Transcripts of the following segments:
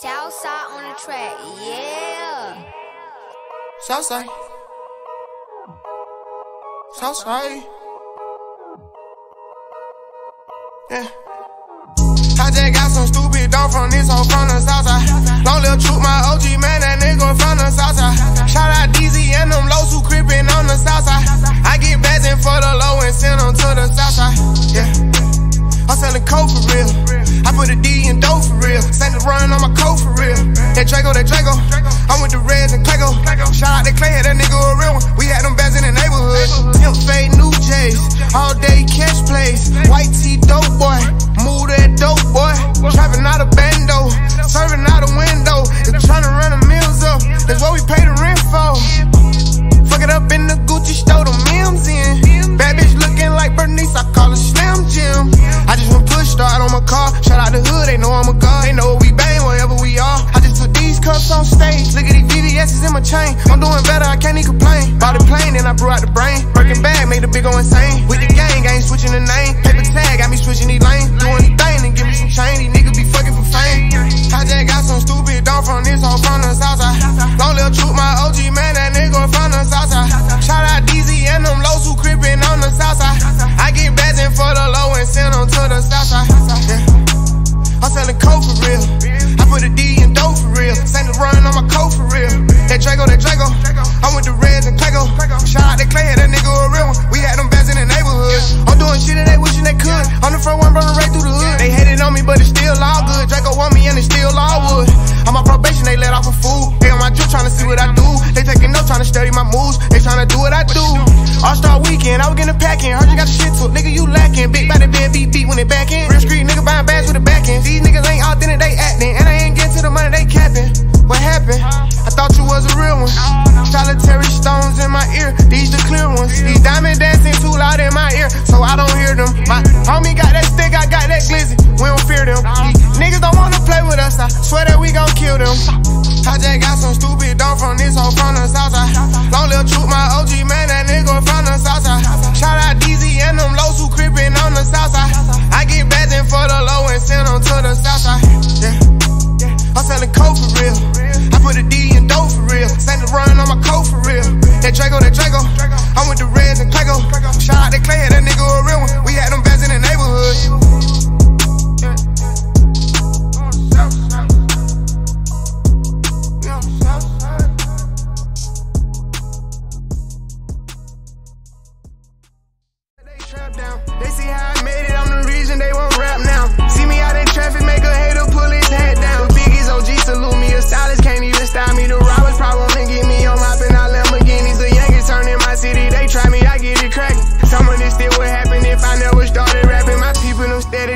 Southside on the track, yeah. Southside. Southside. Yeah. I just got some stupid dough from this That Draco, that Draco. I'm with Derez and Clayco. Shout out to Clay, that nigga a real one. We had them bands in the neighborhood. Pimp fade, new J's. All day cash plays. White tee, dope boy. Move that dope boy. Trapping out put a D in dough for real. Saint Laurent on my coat for real. That Draco, that Draco. I'm with Derez and Clayco. Shout out to Clay, that nigga a real one. We had them bands in the neighborhood. I'm doing shit that they wishing they could. I'm the front one running right through the hood. They hated on me, but it's still all good. Draco want me and it's still all wood. I'm on probation, they let off a fool. They on my drip trying to see what I do. They taking notes, trying to study my moves. They trying to do what I do. All Star weekend, I was getting a packing. Heard you got the shit to it. Nigga, you lacking. Big body, bed, beat, beat when they back in. Ear, these the clear ones. These diamond dancing too loud in my ear, so I don't hear them. My homie got that stick, I got that glizzy. We don't fear them. These niggas don't wanna play with us, I swear that we gon' kill them. I just got some stupid dough from this hoe from the south side. Long little troop, my OG man, that nigga from the south side. Shout out Deezy and them lows who creepin' on the south side. I get in for the low and send them to the south side. Yeah. I'm selling coke for real. I put a D in dough for real. Saint Laurent on my coat for real. That Draco, that Draco. I'm with Derez and Clayco. Shout out to Clay, that nigga a real one. We had them bands in the neighborhood.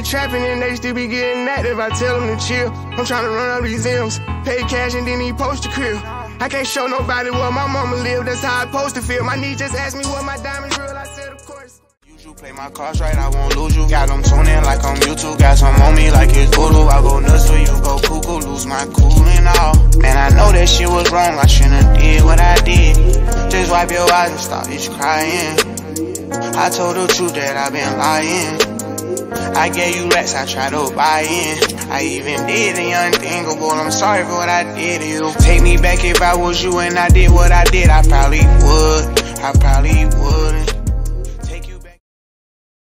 Trapping and they still be getting active. I tell them to chill. I'm trying to run up these M's. Pay cash and then he post a crib. I can't show nobody where my mama live. That's how I supposed to feel. My niece just asked me what my diamonds real. I said, of course. Play my cards right, I won't lose you. Got them tuning like I'm YouTube. Got some on me like it's voodoo. I go nuts for you, go cuckoo, lose my cool and all. Man, I know that shit was wrong. I shouldn't did what I did. Just wipe your eyes and stop this crying. I told the truth that I've been lying. I gave you racks, I tried to buy in. I even did the unthinkable. I'm sorry for what I did to you. Take me back if I was you and I did what I did. I probably would. I probably wouldn't.